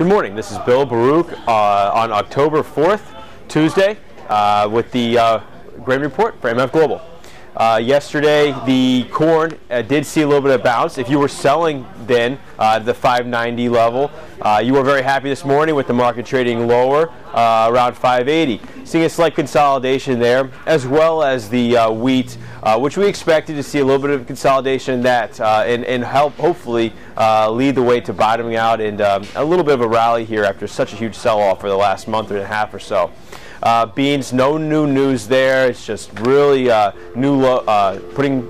Good morning. This is Bill Baruch uh, on October 4th, Tuesday, uh, with the uh, grain report for MF Global. Uh, yesterday, the corn uh, did see a little bit of bounce. If you were selling then uh, the 590 level, you were very happy this morning with the market trading lower around 580. Seeing a slight consolidation there, as well as the uh, wheat, which we expected to see a little bit of consolidation in that and, and help hopefully lead the way to bottoming out and um, a little bit of a rally here after such a huge sell-off for the last month and a half or so. Uh, beans, no new news there. It's just really uh, new lo- uh, putting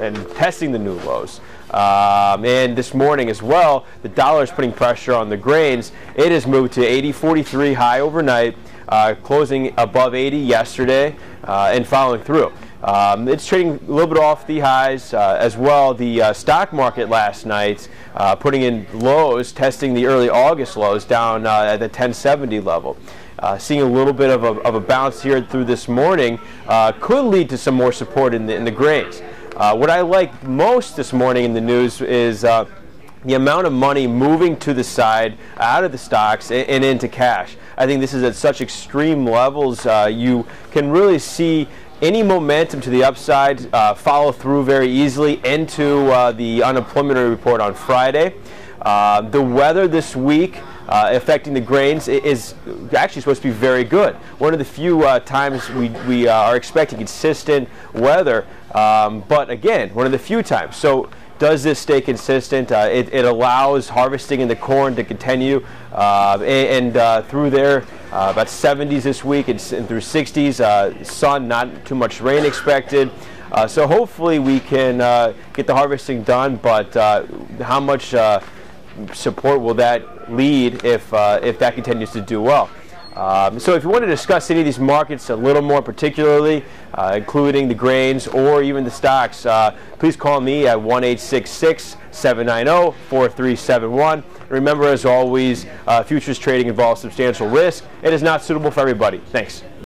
and testing the new lows. Um, and this morning as well, the dollar is putting pressure on the grains. It has moved to 80.43 high overnight, uh, closing above 80 yesterday uh, and following through. Um, it's trading a little bit off the highs uh, as well. The uh, stock market last night uh, putting in lows, testing the early August lows down uh, at the 1070 level uh, seeing a little bit of a, of a, bounce here through this morning uh, could lead to some more support in the, in the grains. What I like most this morning in the news is the amount of money moving to the side out of the stocks and, and into cash. I think this is at such extreme levels. Uh, you can really see any momentum to the upside uh, follow through very easily into the unemployment report on Friday. the weather this week uh, affecting the grains is actually supposed to be very good. One of the few uh, times we, we uh, are expecting consistent weather, um, but again, one of the few times. So does this stay consistent? Uh, it, it, allows harvesting in the corn to continue uh, and, uh, through there about 70s this week and, and through 60s. sun, not too much rain expected. so hopefully we can get the harvesting done, but how much support will that lead if, uh, if that continues to do well? Um, so if you want to discuss any of these markets a little more particularly, uh, including the grains or even the stocks, uh, please call me at 1-866-790-4371. Remember, as always, uh, futures trading involves substantial risk. It is not suitable for everybody. Thanks.